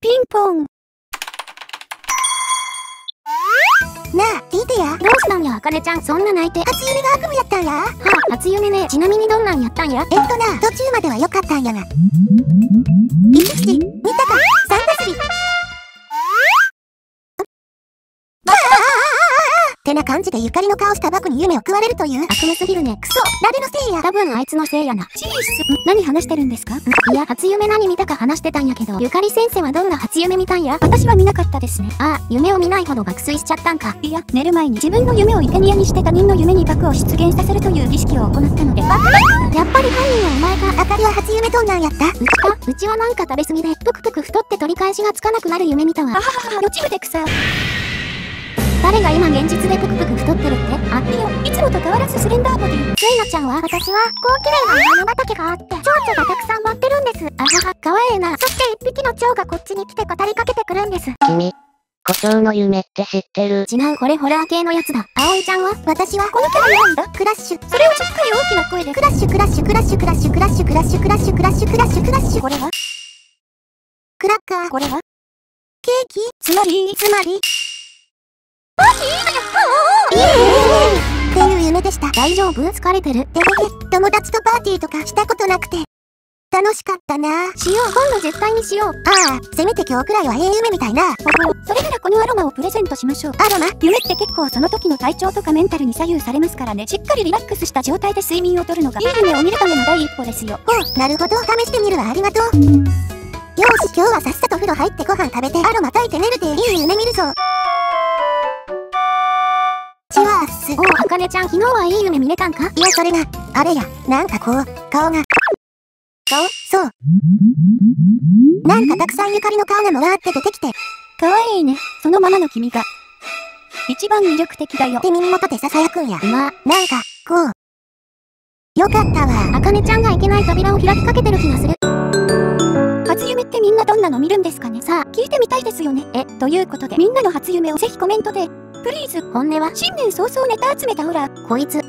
ピンポンなあ、聞いてや。どうしたんや、あかねちゃん。そんな泣いて。初夢が悪夢やったんや。はあ、初夢ね。ちなみにどんなんやったんや？えっとな、途中までは良かったんやが。1、2、てな感じでゆかりの顔したバクに夢を食われるという。悪夢すぎるね。クソ、誰のせいや。多分あいつのせいやな。チース。何話してるんですか？いや、初夢何見たか話してたんやけど、ゆかり先生はどんな初夢見たんや？私は見なかったですね。ああ、夢を見ないほど爆睡しちゃったんか。いや、寝る前に自分の夢を生贄にして他人の夢に爆を出現させるという儀式を行ったので、やっぱり犯人はお前か。あかりは初夢どんなんやったうちかうちはなんか食べ過ぎで、ぷくぷく太って取り返しがつかなくなる夢見たわ。ははは、予知夢で草。誰が今現実でぷくぷく太ってるって？あ、いいよ、いつもと変わらずスレンダーボディ。ついなちゃんは私は、こう綺麗な花畑があって、蝶々がたくさん舞ってるんです。あはは、かわええな。そして一匹の蝶がこっちに来て語りかけてくるんです。君、胡蝶の夢って知ってる違う、これホラー系のやつだ。葵ちゃんは私はこのキャラなんだ。クラッシュ。それをしっかり大きな声で。クラッシュ。クラッシュ。クラッシュ。クラッシュ。クラッシュ。クラッシュ。クラッシュ。クラッシュ。クラッシュ。クラッシュ。これはクラッカーこれはケーキつまり、つまりっていう夢でした。大丈夫？疲れてるてへへ、友達とパーティーとかしたことなくて。楽しかったなあしよう、今度絶対にしよう。あ、せめて今日くらいはええ夢みたいな。心。それならこのアロマをプレゼントしましょう。アロマ？夢って結構その時の体調とかメンタルに左右されますからね。しっかりリラックスした状態で睡眠をとるのが、いい夢を見るための第一歩ですよ。ほう、なるほど。試してみるわ。ありがとう。よし、今日はさっさと風呂入ってご飯食べて、アロマ炊いて寝るで、いい夢見るぞ。おう、あかねちゃん、昨日はいい夢見れたんか？いや、それが、あれや、なんかこう、顔が。顔？そう。なんかたくさんゆかりの顔がもわーって出てきて、かわいいね。そのままの君が。一番魅力的だよ。で耳元で囁くんや。うま。なんか、こう。よかったわ。あかねちゃんがいけない扉を開きかけてる気がする。初夢ってみんなどんなの見るんですかね？さあ、聞いてみたいですよね。え、ということで、みんなの初夢をぜひコメントで、プリーズ。本音は、新年早々ネタ集めたオラ、こいつ、